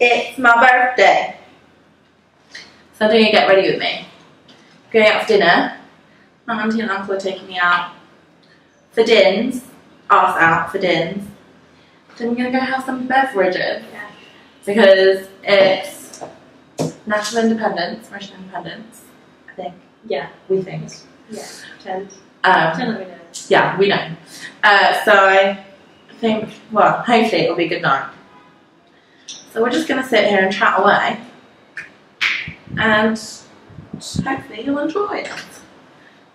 It's my birthday. So I'm doing a get ready with me. Going out for dinner. My auntie and uncle are taking me out for dins. Us out for dins. Then we're gonna go have some beverages. Yeah. Because it's national independence, Russian independence, I think. Yeah. We think. Yeah. Ten. Um, Ten let me know. yeah, we know. Uh, so I think, well, hopefully it'll be a good night. So we're just going to sit here and chat away, and hopefully you'll enjoy it.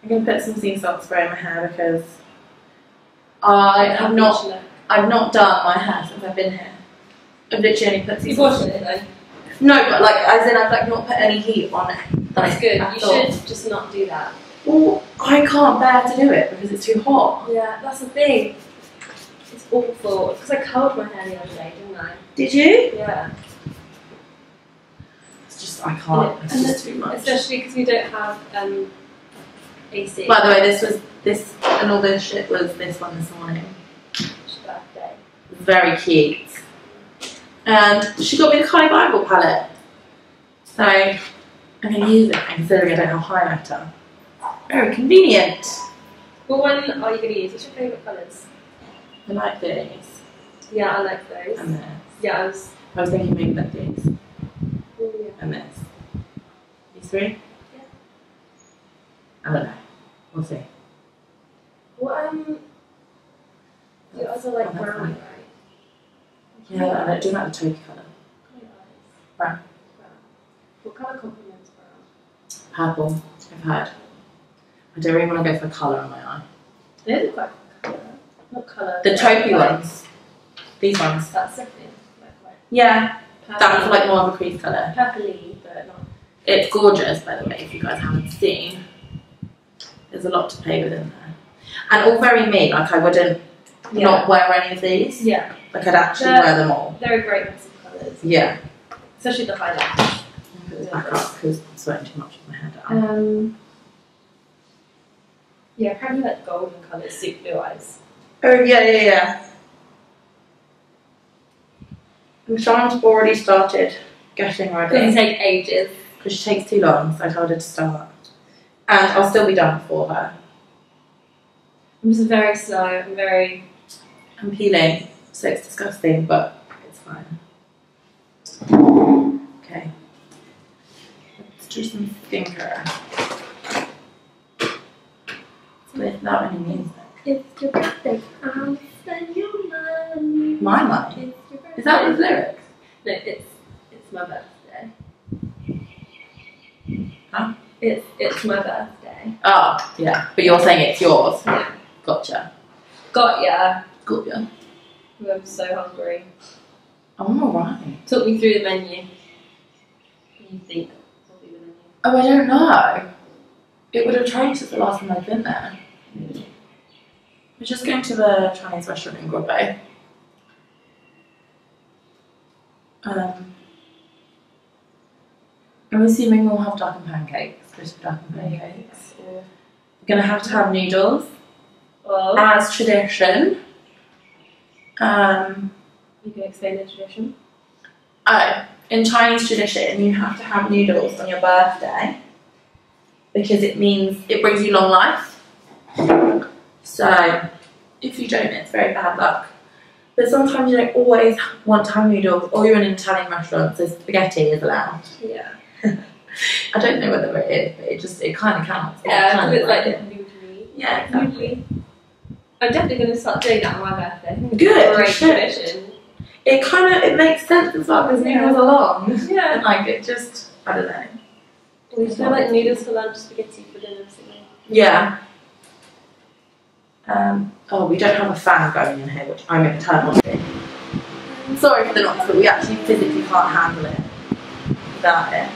I'm going to put some sea salt spray in my hair because I have not, I've not done my hair since I've been here. I've literally only put sea You've salt. washed it though. No, but like as in I've like not put any heat on it. That's like, good. You all. should just not do that. Well, I can't bear to do it because it's too hot. Yeah, that's the thing. It's awful. Because I curled my hair the other day, didn't I? Did you? Yeah. It's just I can't. And It's it- just too much. Especially because we don't have um, AC. By the way, this was this and all this shit was this one this morning. Birthday. Very cute. And she got me the Carli Bybel palette. So I'm gonna use it considering I don't have highlighter. Very convenient. Well, when are you going to use? What's your favourite colours? I like these. Yeah, I like those. And this. Yeah, I was. I was thinking maybe like these Oh, yeah. and this. These three? Yeah. I don't know. We'll see. What um? Eyes are like Oh, brown, right? Yeah, I don't do like the taupey colour. Brown. Brown. What colour complements brown? Purple, I've heard. I don't really want to go for colour on my eye. They look like colour. Not colour. The taupey ones. These ones. That's like like Yeah, purple. that's like more of a crease colour. purpley, but not. It's gorgeous, by the way, if you guys haven't seen. There's a lot to play with in there. And all very me, like I wouldn't not wear any of these. Yeah, Like I'd actually They're- wear them all. they're a great mix of colours. Yeah. Especially the highlights. Put this back up because I'm sweating too much with my hair down. Um. Yeah, apparently like golden colours suit blue eyes. Oh, yeah, yeah, yeah. And Sean's already started getting Doesn't ready take ages. because she takes too long, so I told her to start. And I'll still be done for her. I'm just very slow. I'm very. I'm peeling, so it's disgusting, but it's fine. Okay. Let's do some skincare. Without any music. It's your birthday. I'll send you money. My money? It's your birthday. Is that with lyrics? No, it's it's my birthday. Huh? It's it's my birthday. Oh, yeah. But you're saying it's yours. Yeah. Gotcha. Got ya. Gotcha. Ooh, I'm so hungry. Oh, right. Talk me through the menu. What do you think the menu? Oh, I don't know. It would have changed since the last time I've been there. Hmm. We're just going to the Chinese restaurant in Grobbe. Um, I'm assuming we'll have duck and pancakes, crispy duck and pancakes. Or, We're going to have to have noodles, or as tradition. Um, you can explain the tradition. Oh, in Chinese tradition, you have to have noodles on your birthday because it means it brings you long life. So, if you don't, it's very bad luck. But sometimes you don't always want to have noodles, or oh, you're in an Italian restaurant, so spaghetti is allowed. Yeah. I don't know whether it is, but it just it kind of counts. Yeah, kind it's like it. noodly. yeah, exactly. Noodly. I'm definitely going to start doing that on my birthday. I think it's Good, Great tradition. It kind of it makes sense as well because Yeah. noodles are long. Yeah. And like it just I don't know. We just have like noodles for lunch, spaghetti for dinner, something. Yeah. Um, oh, we don't have a fan going in here, which I'm going to turn on. Sorry for the noise, but we actually physically can't handle it without it.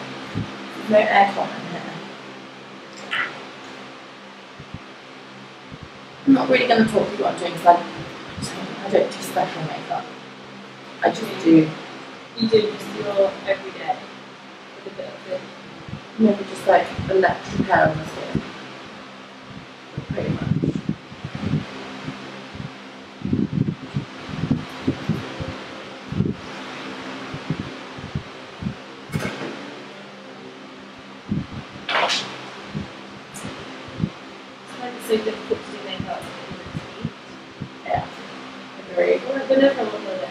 There's no aircon in here. I'm not really going to talk to you what I'm doing because I, I don't- do special makeup. I just do You do just your everyday with a bit of it. maybe just like electric hair on the skin. Pretty much. Difficult to do makeup Yeah. Agreed. the heat. Well, whenever I'm on holiday,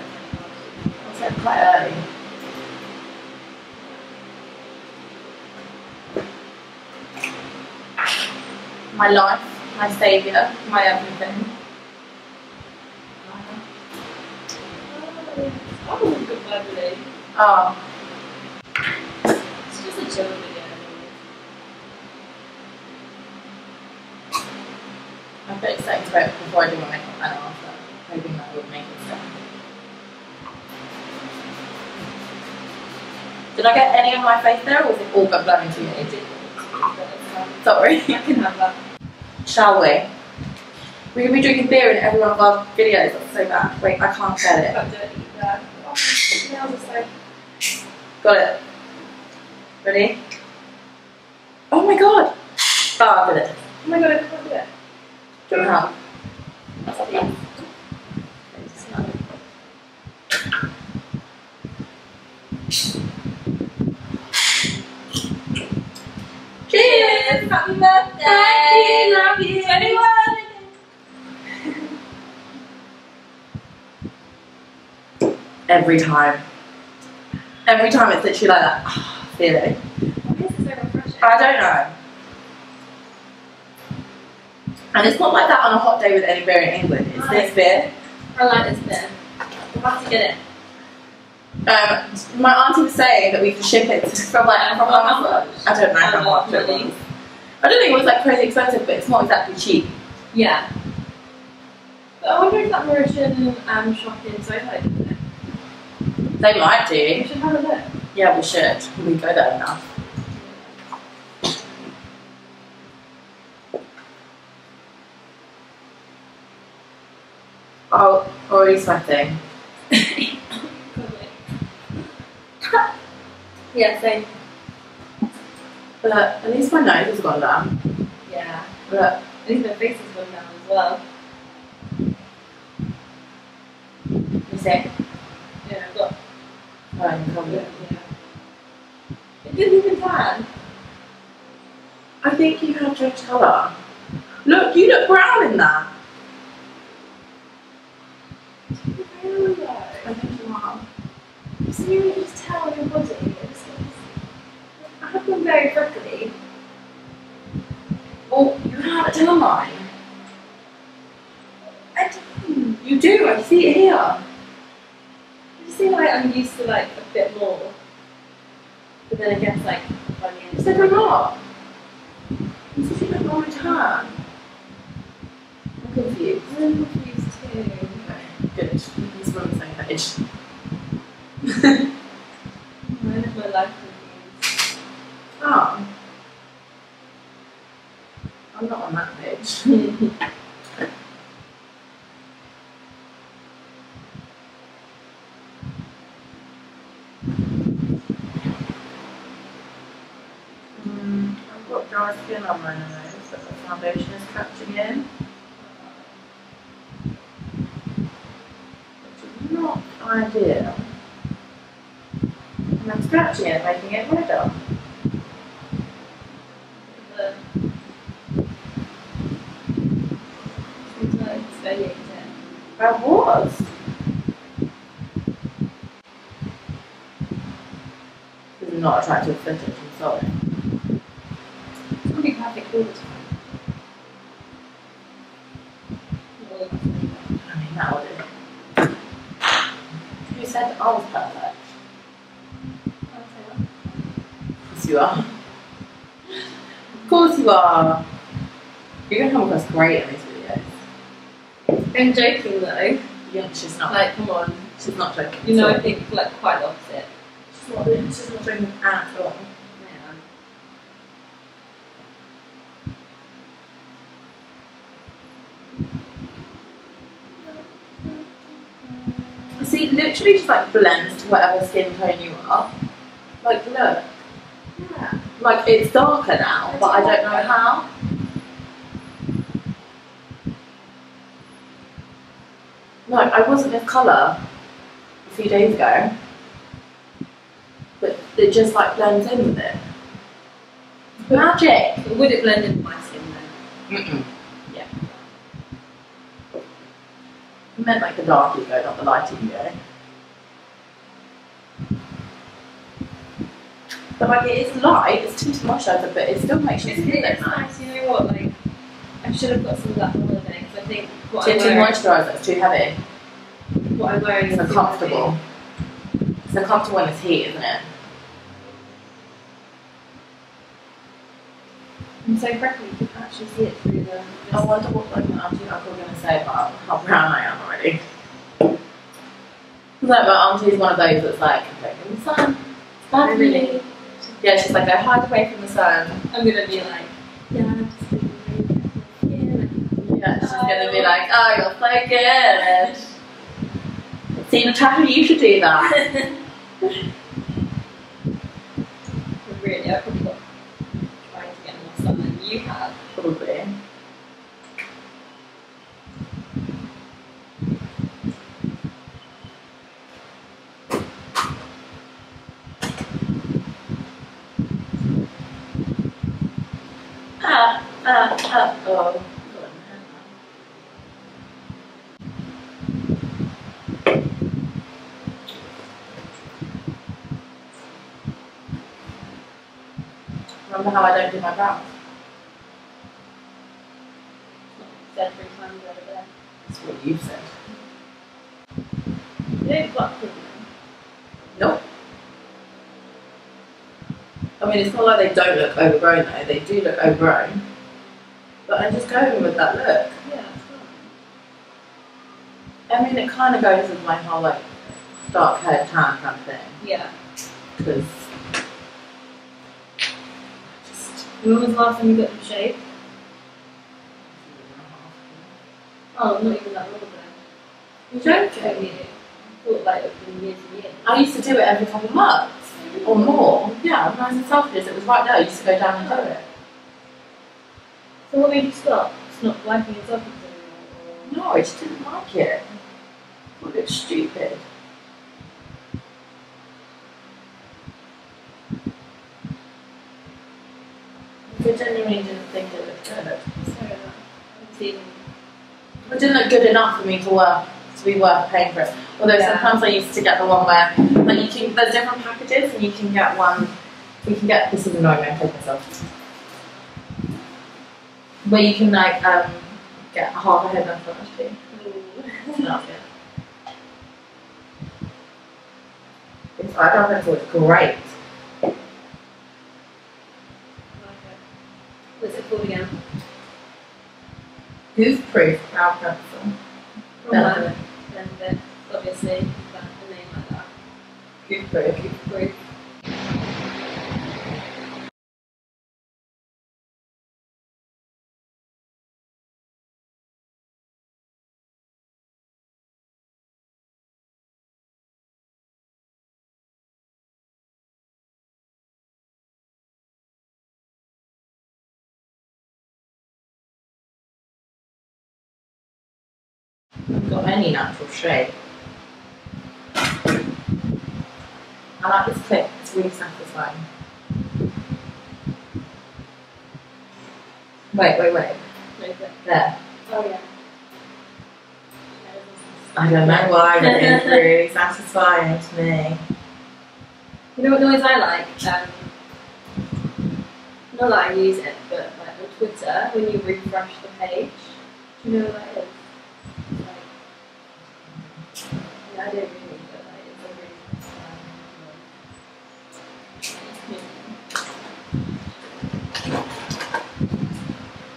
I'm Also quite early. My life, my saviour, my everything. Oh, good. Oh, It's just a chill video. I'm a bit excited about it before I do my makeup and after, hoping that would make it stuff. Did I get any of my face there, or was it all but blowing to It you? did. But it's fine. Sorry. I can have that. Shall we? We're gonna be drinking beer in every one of our videos. That's so bad. Wait, I can't get it. Dirty there. Oh, my so. Got it. Ready? Oh my god! Oh, I did it. Oh my god, I can't do it. Do you want help? To you. Cheers! Happy birthday! Thank you, love you. 21! Every time. Every time it's literally like that ah, feeling. Why is it so refreshing? I don't know. And it's not like that on a hot day with any beer in England. It's this beer. I like this bit. We'll have to get it. Um, my auntie was saying that we can ship it from like from much? I don't know how much it was. I don't think it was like crazy expensive, but it's not exactly cheap. Yeah. But I wonder if that Mauritian um, shop in Soho did it. They might do. We should have a look. Yeah, we should. We go there enough. Oh, already sweating. yeah, same. But at least my nose has gone down. Yeah. But At least my face has gone down as well. you see? Yeah, I've got. Oh, you can't do Yeah. it. It didn't even tan. I think you have changed colour. Look, you look brown in that. Really though. I think you are. So you really just tell your body. It's, it's, I have them very freckly. Oh, you have a tan line. I don't. You do, I see it here. Just feel like I'm used to like a bit more. But then I guess like by the end It's like a lot. It's just like on my tan. I'm confused. I'm confused too. Okay, good. He's on the same page. Why is my life confused? Oh. I'm not on that page. Mm, I've got dry skin on my nose, but the foundation is catching in. Which is not ideal. And I'm scratching it, making it redder. the seems it. I was. This is not attractive footage, I'm sorry. Perfect all the time. Well, I mean, that would it. Who said I was perfect? I'll say that. Of course you are. Of course you are. You're gonna come across great in these videos. I'm joking though. Yeah, she's not. Like, come on. she's not joking. You know, at I think like quite the opposite. she's not. She's not joking at all. See, literally just like blends to whatever skin tone you are. Like, look. Yeah. Like, it's darker now, but I don't know how. No, I wasn't of colour a few days ago, but it just like blends in with it. Magic! Would it blend in with my skin then? Mm -mm. Yeah. I meant like the darky you go, not the light you go. But like it is light, it's tinted moisturiser, but it still makes you feel it. Nice, you know what? Like I should have got some of that. I think what Tinted I'm wearing, moisturiser is too heavy. what I'm wearing It's is uncomfortable. It's uncomfortable when it's heat, isn't it? I'm so freckly, you can actually see it through the. I wonder what like my auntie and uncle are gonna say about how brown I am already. Like my auntie's one of those that's like, go from the sun. It's bad for Really? Yeah, she's like, go hide away from the sun. I'm gonna be like, yeah, I'm just gonna be really Yeah, she's gonna be like, oh, you're so good. See, Natasha, you should do that. really, I probably got trying to get more sun than you have. Probably. Ah, ah, ah, oh. Remember how I don't do my brows? Said three times over there. That's what you said. Don't. Nope. I mean, it's not like they don't look overgrown though. They do look overgrown. But I'm just going with that look. Yeah, it's fine. I mean, it kind of goes with my whole like dark hair tan kind of thing. Yeah. Because just When was the last time you got them shaved? Oh, not even that long ago. you don't Totally. I thought like it been years and years. I used to do it every couple of months or more. Yeah, when I was in Selfridges, it was right there. I used to go down and do it. So what made you stop? It's not liking yourself anymore? No, I just didn't like it. I thought it was stupid. I genuinely didn't think it looked good. So, It didn't look good enough for me to work to be worth paying for it. Although Yeah. sometimes I used to get the one where like you can there's different packages and you can get one you can get this is annoying me, taking myself. Where you can like um get half a head massage too. It's not good. I don't think it was great. What's it called again? Goof Proof? From Benefit. one. Benefit, obviously. A name like that. Goof Proof? Group. Got any natural shape. I like this clip, it's really satisfying. Wait, wait, wait. There. Oh yeah. I don't know why, but it's really satisfying to me. You know what noise I like? Um, not that I use it, but like on Twitter, when you refresh the page, do you know what that is? It's like, yeah, but it's satisfying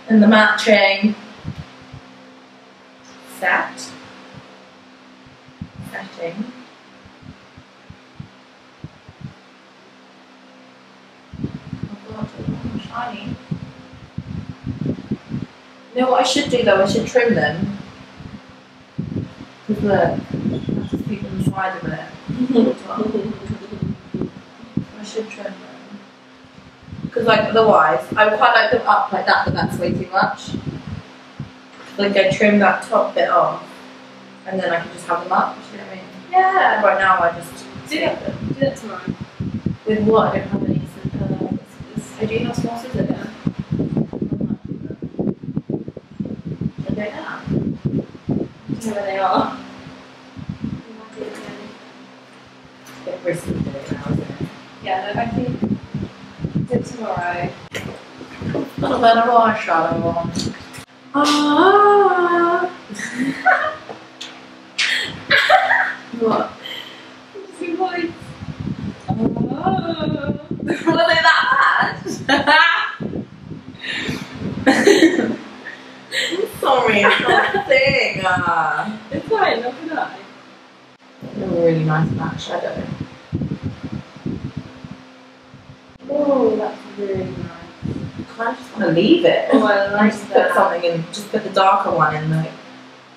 And the matching set. Setting. Oh shiny. You know what I should do though? I should trim them. Because look, I keep them inside of it. I should trim them. Because like otherwise, I would quite like them up like that, but that's way too much. Like I trim that top bit off, and then I can just have them up. Do you know what I mean? Yeah. Right now I just Do it. Do it tomorrow. with what I don't have any uh, scissors. I do have small scissors. Yeah. I do that? Do know where they are. No idea again. It's a bit risky to do it now, isn't it? Yeah, no, I think do it tomorrow. A bit of eyeshadow on. Ah. what? Your voice. Was it that bad? I'm sorry, it's not a thing. Uh, It's fine, not can I? a really nice black shadow. Oh, that's really nice. I kind of just want to leave it. Oh, I like just put that. something in, just put the darker one in the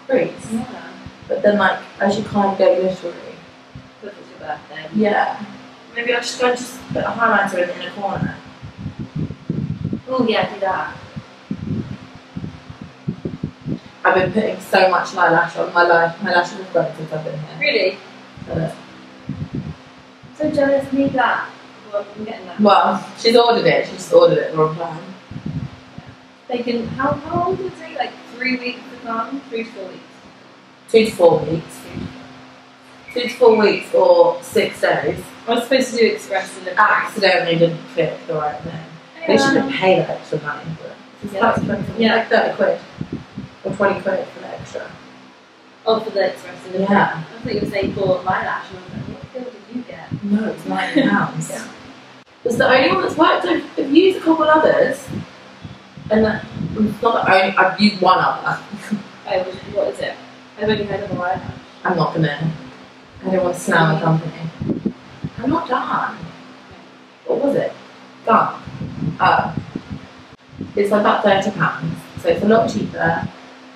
crease. Yeah. But then, like, as you kind of go glittery, Because it's your birthday. yeah. Maybe I'll just go and just put a highlighter in the inner corner. Oh, yeah, do that. I've been putting so much eyelash on. My life. my lashes have grown since I've been here. Really? So jealous, need that. Well, I'm getting that. well, she's ordered it. She just ordered it the wrong time. They can, how, how long does it take? Like three weeks to come? Three to four weeks. Two to four weeks. Two to four weeks or six days. I was supposed to do express delivery. Accidentally didn't fit the right thing. They shouldn't pay that extra money for it. It's Yeah. Yeah. Like 30 quid. Or 20 quid for the extra. Oh, for the express delivery. Yeah. I thought you were saying for my lash, and I was like, what bill did you get? No, it's 90 pounds. Yeah. It's the only one that's worked. I've, I've used a couple others. And that, it's not the only, I've used one other. Oh, what- is it? I've only heard of the eyelash. I'm not gonna. I don't want to smell a company. I'm not done. What was it? Done. Oh. It's like about thirty pounds, so it's a lot cheaper.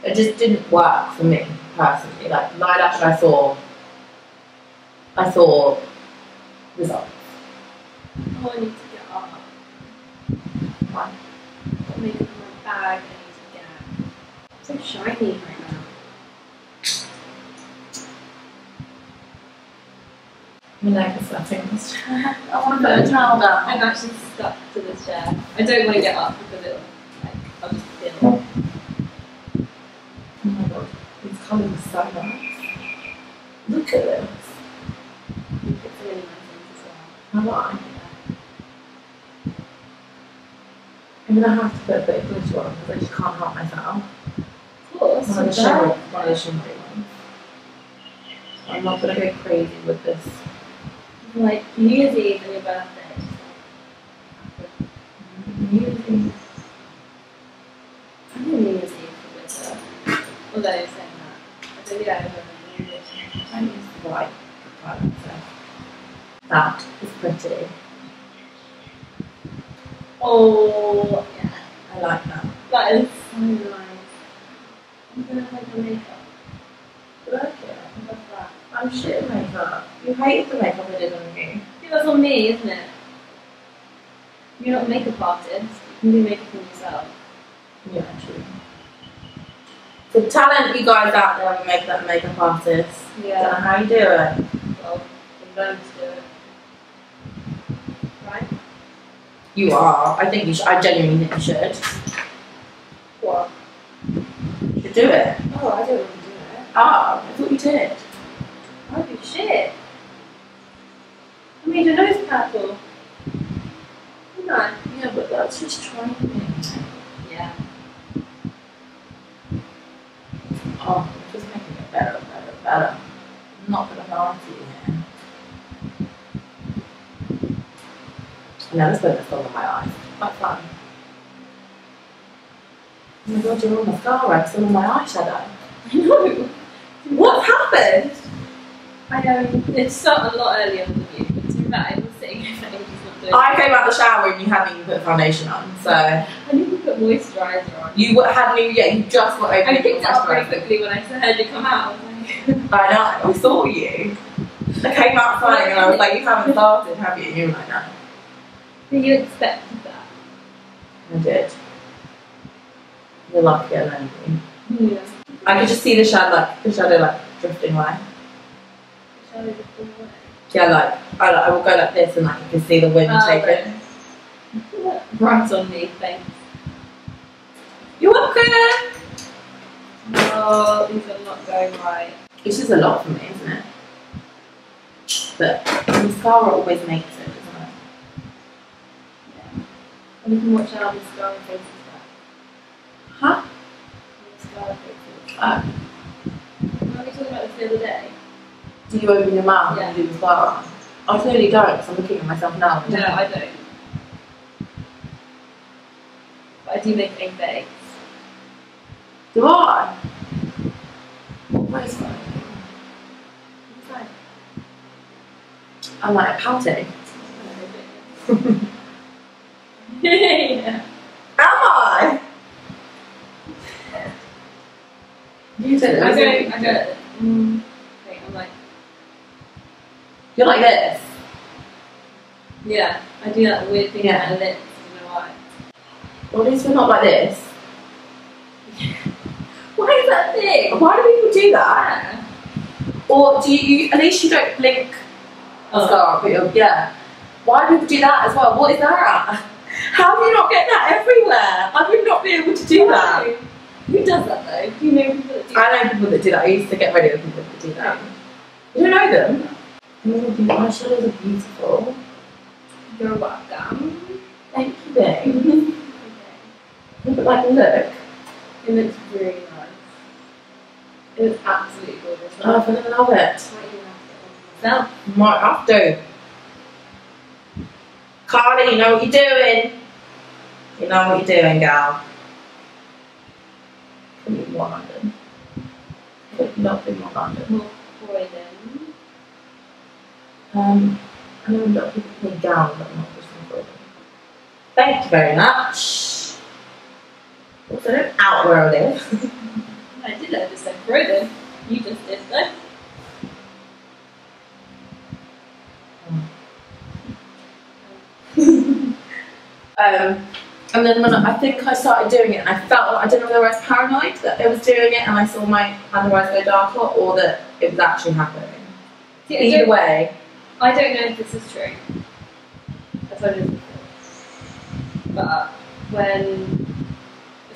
It just didn't work for me personally. Like eyelash, I saw. I saw results. Oh, I need to get up. Why? Makeup in my bag. I need to get. I'm so shiny right now. My neck is sweating. I want to put a towel down. I'm actually stuck to this chair. I don't want to get up because it'll, like, I'll just feel it. Oh my god, these colours are so nice. Look at this. It's really nice as well. How I? I'm gonna have to put a bit of glitter on because I just can't help myself. Of course. One of the shimmery, one of the shimmery ones. I'm not gonna go crazy with this. Like New Year's Eve and your birthday. Using I'm in New Year's Eve for glitter. Although I don't think I use the white colour, so that is pretty. Oh, yeah. I like that. That is so nice. I'm gonna have the makeup. Look it. I love that. I'm shit at makeup. You hated the makeup I did on you. Think that's on me, isn't it? You're not a makeup artist. You can do makeup on yourself. Yeah, true. The talent you guys out there who make that makeup artists. Don't know how you do it. Well, I'm learn to do it. Right? You are. I think you should. I genuinely think you should. What? You should do it. Oh, I don't want to do it. Ah, I thought you did. I do shit. I made your nose purple. Didn't I? Yeah, but that's just trying Yeah. Oh, I'm just making it better, better, better. I'm not lie to you here. Never spent this long on my eyes. Quite fun. Oh my god, you're all mascara, still on my eyeshadow. I know. What happened? I know. It's started a lot earlier than you, but to be fair, I was sitting here for ages not doing I came out of the shower and you hadn't even put foundation on, so I need to put moisturiser on. you hadn't even, yeah, you just got over I picked it up moisturiser. quickly when I heard you come out. I like, know, I saw you. I came outside and I was like, you haven't started, have you? And you were like, no. "Do you expected that?" I did. You're lucky I you. Yeah. I could just see the shadow, like, the shadow, like, drifting away. We just go away? Yeah, like, I, I will go like this and, like, I can see the wind Oh, take it. Right on me, thanks. You're welcome! No, things are not going right. It's just a lot for me, isn't it? But mascara always makes it, doesn't it? Yeah. And you can watch out mascara faces back. Huh? Mascara faces. Uh, Were we talking about this the other day? do you open your mouth Yeah. and do mascara? I clearly don't, because I'm looking at myself now. No, I don't. But I do make a face. I? What face am I? It's fine. I'm like pouting. yeah. Am I? You did I it. go, I go, mm, wait, I'm like, You're like this. yeah, I do that weird thing Yeah. with my lips, I don't know why. Well, at least we're not like this. Why that do people do that? Or do you, at least you don't blink Oh. Uh-huh. mascara, but you're, yeah. Why do people do that as well? What is that? How do you not get that everywhere? I would not be able to do that. Who does that though? Do you know people that do I know people that do that. I used to get rid of people that do that. Oh. You don't know them? Oh, the eyeshadows are beautiful. You're welcome. Thank you, babe. Okay. But like, look. It looks really. It absolutely gorgeous. Oh, I fucking love it. I might have to get one for myself. Might have to. Carli, you know what you're doing. You know what you're doing, gal. Could be more London. Could not be more London. More Croydon. Um, I know a lot of people think gown, but not just in Croydon. Thank you very much. Also, don't out where I did, I You just did though. Um, and then when I, I think I started doing it, and I felt I don't know whether I was paranoid that I was doing it, and I saw my eyes go darker, or that it was actually happening. See, I Either don't, way, I don't know if this is true. I've before. But when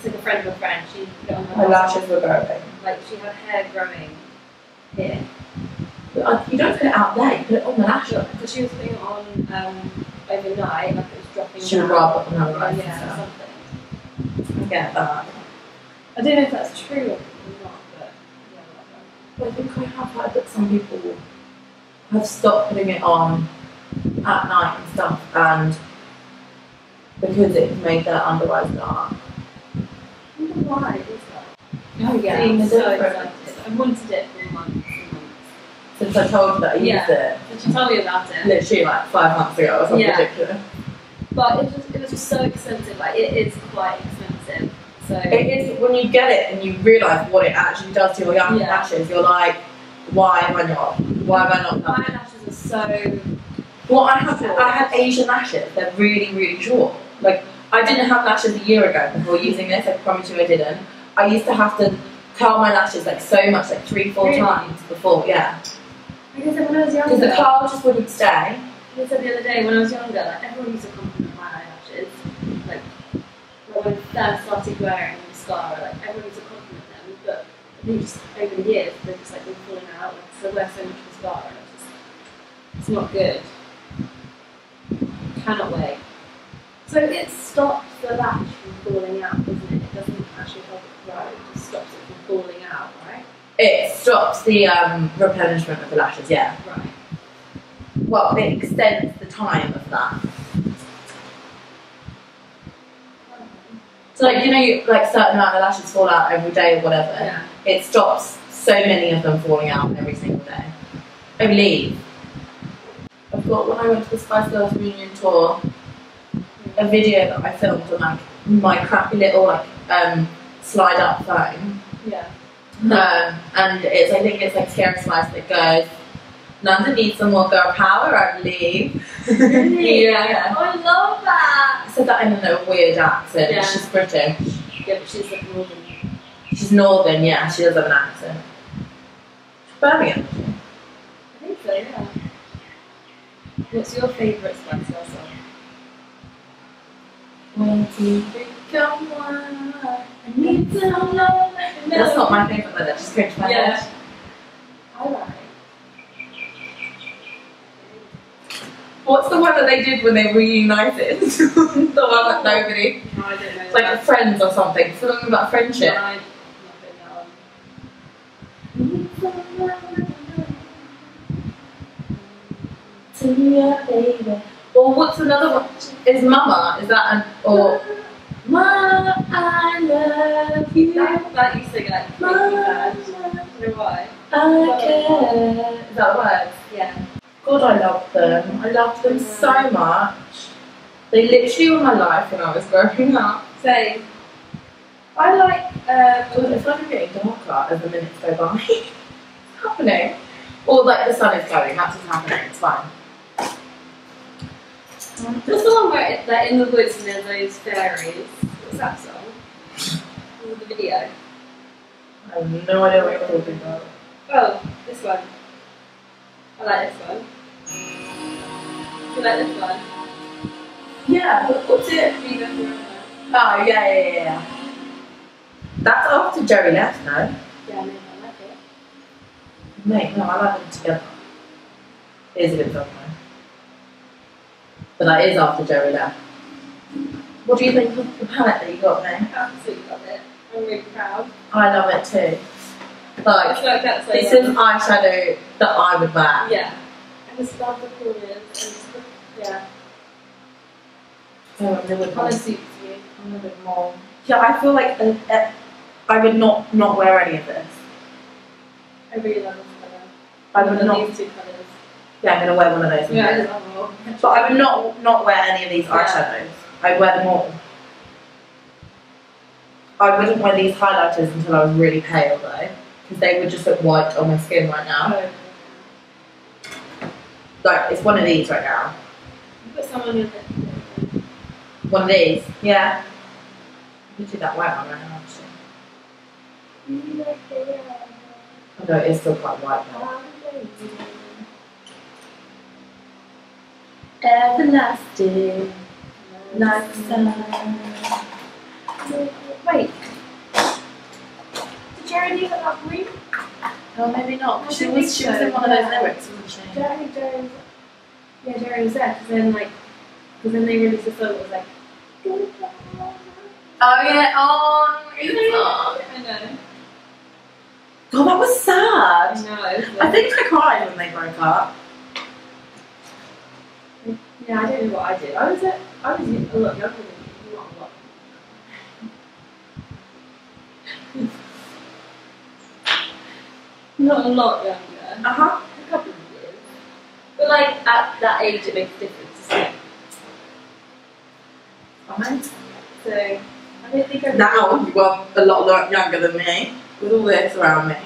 it's like a friend of a friend, she put it on her lashes were growing. Like she had hair growing here. But I, you don't put it out there; you put it on the lashes. Because she was putting it on um, overnight, like it was dropping She would rub on her Yeah, eyes yeah, or something. I get that. I don't know if that's true or not, but yeah. But I think I have heard that some people have stopped putting it on at night and stuff, and because it's made their under eyes dark. Why is that? Oh I'm so excited. I wanted it for months and months. Since I told you that I used Yeah. it But she told me about it. literally like five months ago or something Yeah. ridiculous. But it was, it was just so expensive. Like, it is quite expensive. So, It is when you get it and you realise what it actually does to your young Yeah. lashes, you're like, why am I not? Why have I not done my lashes are so. Well, I have Short. I have Asian lashes. They're really really short. Like I didn't have lashes a year ago before using this. I promise you I didn't. I used to have to curl my lashes like so much, like three four Really? times before. Yeah, Like I said, when I was younger... because the curl just wouldn't stay. like I said the other day, when I was younger, like, everyone used to compliment my eyelashes. Like, when I first started wearing mascara, like, everyone used to compliment them. But I think just over the years, they've just like been falling out. So I wear so much mascara, and it's just. It's not good. Cannot wait. So it stops the lash from falling out, doesn't it? It doesn't actually help it grow, it just stops it from falling out, right? It stops the um, replenishment of the lashes. Yeah. Right. Well, it extends the time of that. So like you know, like certain amount of lashes fall out every day or whatever. Yeah. It stops so many of them falling out every single day. I believe. I've got when I went to the Spice Girls reunion tour, a video that I filmed on like my crappy little like um, slide up phone. Yeah. Um, and it's I think it's like Tierra Slice that goes, Nanda needs some more girl power, I believe. yeah. Oh, I love that. I said that in a weird accent. Yeah. She's British. Yeah, but she's like northern. She's northern, yeah, she does have an accent. Birmingham. I think so, yeah. What's your favourite Spice Girls song? One, two, three, come. I need some love. That's not my favourite though, that just came to my Yeah. head. I. What's the one that they did when they reunited? the one that nobody. No, I don't know. It's like a friends or something. Something about friendship. No, I've not been. To your baby. Or what's another one? Is Mama? Is that an or Mama, I love you. That, that used to like make me you know why? I care. Is that words? Yeah. God, I love them. I love them so much. They literally were my life when I was growing up. Same. I like um, God, it's like I'm getting darker as the minutes go by. Happening? Or like the sun is going, that's what's happening, it's fine. What's the one where it's like in the woods and there's those fairies? What's that song? Or the video? I have no idea what you're talking about. Oh, this one. I like this one. You like this one? Yeah, what's it? Oh, yeah, yeah, yeah, yeah. That's after Geri left, no? Yeah, maybe I like it. Mate, no, I like them together. It is a good song. But that is after Geri left. What do you think of the palette that you got, mate? I absolutely love it. I'm really proud. I love it too. I Like, feel like that's like this is eyeshadow that I would wear. Yeah. I just love the corners and yeah. Oh, I'm a little Colour bit suits you. I'm a bit more. Yeah, I feel like uh, uh, I would not not wear any of this. I really love this colour. I would not. these two colours. Yeah, I'm gonna wear one of those. Yeah, I just love them all. But I would not not wear any of these eyeshadows. I'd wear them all. I wouldn't wear these highlighters until I was really pale though, because they would just look white on my skin right now. Oh. Like it's one of these right now. Put someone in it. One of these. Yeah. You do that white one right now actually. Although it is still quite white though. Oh, Everlasting, like the sun. Wait. Did Geri leave at that point? Oh, maybe not. She was she was in one of those lyrics, wasn't she? Geri, Geri was, yeah, Geri was there, because then, like, because then they released a song that was like, Oh yeah. Oh, I know. God, that was sad. I know. I think I cried when they broke up. Yeah, I don't know what I did. I was a, I was a lot younger than you, not a lot. not a lot younger. Uh huh. A couple of years. But like at that age, it makes a difference. Isn't it? So I don't think I. Now you are a lot, lot younger than me with all this around me.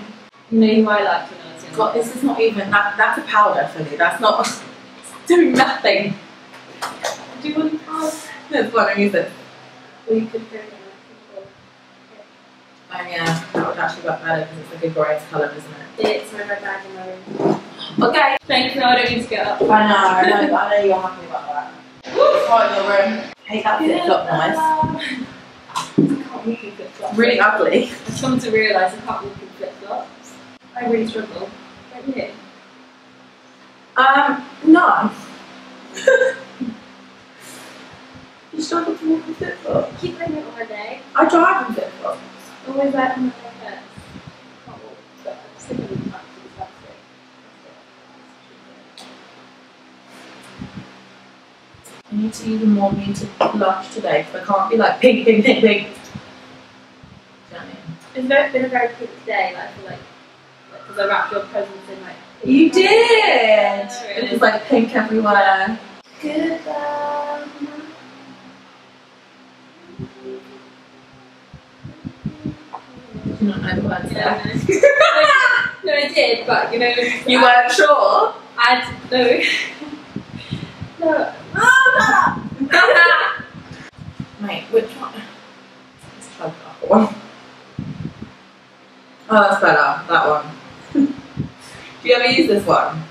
You know who I liked when I was younger. God, this is not even that. That's a powder for me. That's not doing nothing. Do you want to pass? That's what I'm using. Or you could go down. Oh yeah, that would actually work better because it's like a grey colour, isn't it? It's my red bag in my room. Okay. Thank you. I don't need to get up. I know, I know, I know you're happy about that. Right, your room. Hate that flip flop noise. I can't walk in flip flops. Really ugly. I've come to realise I can't walk in flip flops. I really struggle. Don't you? Um, no. you struggle to walk in. I keep doing it all day. I drive in flops. Always like on my first. Can't walk, but I'm still going to practice. That's it. I need to even more muted lunch today because I can't be like pink, pink, pink, pink. Do you know what I mean? It's been a very pink day. Like, I feel like because I wrapped your presents in like. You did! It was like pink everywhere. Goodbye. Not know the words there? I know. no, I did, but you know. You I, weren't sure? I no. no. Oh, Mate, which one? Let's try other one. Oh, that's better. That one. Do you ever use this one?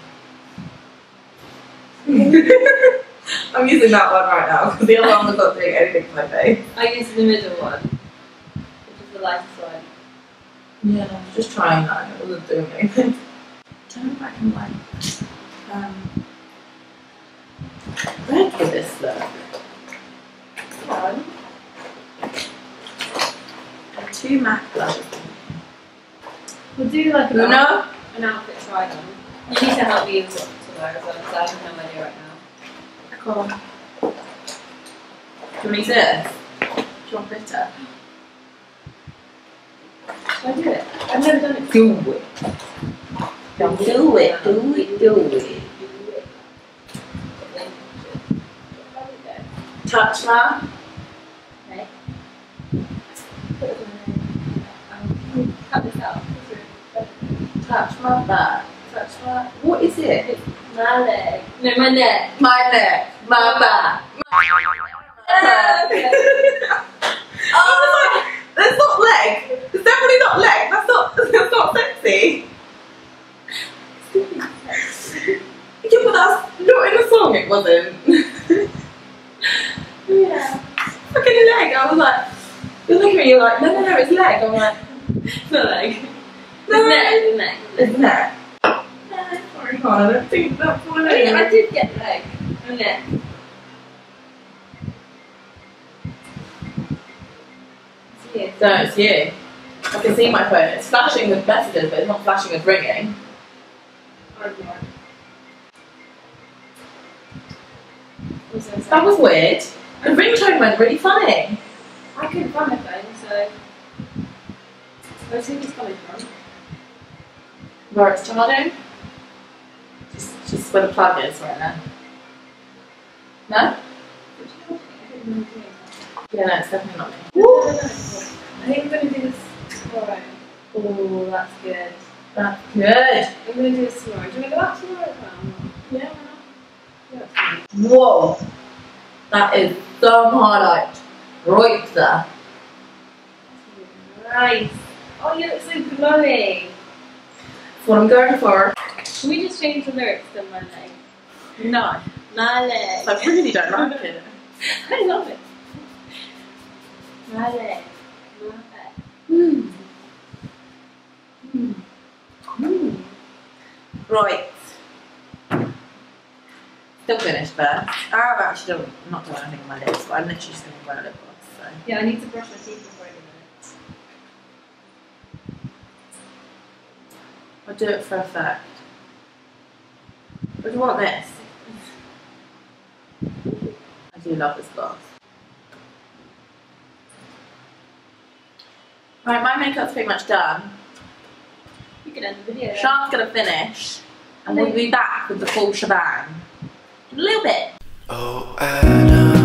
I'm using that one right now because the other one was not doing anything to my face. I use the middle one, which is the lightest one. Yeah, just trying that. It wasn't doing anything. Don't know if I can like um red with this look. One. And two MAC blushes. We'll do like an, Uno? an outfit try on. You need to help me with what to wear as well because I have no idea right now. Cool. Do you want me to? Do you want glitter? I've never done it. Do it. Do it, do it, do it. Do it. Touch ma. Okay. Touch my back. Touch my. What is it? My leg. No, my neck. My neck. My back. oh, that's not leg. It's definitely not leg. That's not. That's not sexy. Yeah, but that's not in the song. It wasn't. Yeah. Fucking leg. I was like, you're looking at me. You're like, no, no, no, it's leg. I'm like, It's not leg. no, It's neck. It's neck. It's neck. No, sorry, hon. I don't think that's what I, it. I did get leg. Neck. You. It's you. I can see my phone. It's flashing with messages, but it's not flashing with ringing. Was I? That was weird. The ringtone went really funny. I couldn't find my phone, so. Where's who it's coming from? Where it's charging? Just, just where the plug is right now. No? Yeah, no, it's definitely not me. I think I'm gonna do this tomorrow. Oh, that's good. That's good. I'm gonna do this tomorrow. Do you wanna go back tomorrow as well? Yeah. Yeah. Whoa. That is some highlight. Right there. Nice. Oh, you look so glowy. That's what I'm going for. Should we just change the lyrics to my leg? No. My leg. I really don't like it. I love it. My leg. My leg. Right. Still finished there. I've actually done, not done anything on my lips, but I'm literally just going to wear a lip gloss. So. Yeah, I need to brush my teeth before I do it. I'll do it for effect. Or do you want this? I do love this gloss. Right, my makeup's pretty much done. You can end the video. then. Sean's gonna finish, and we'll be back with the full shebang in a little bit. Oh, I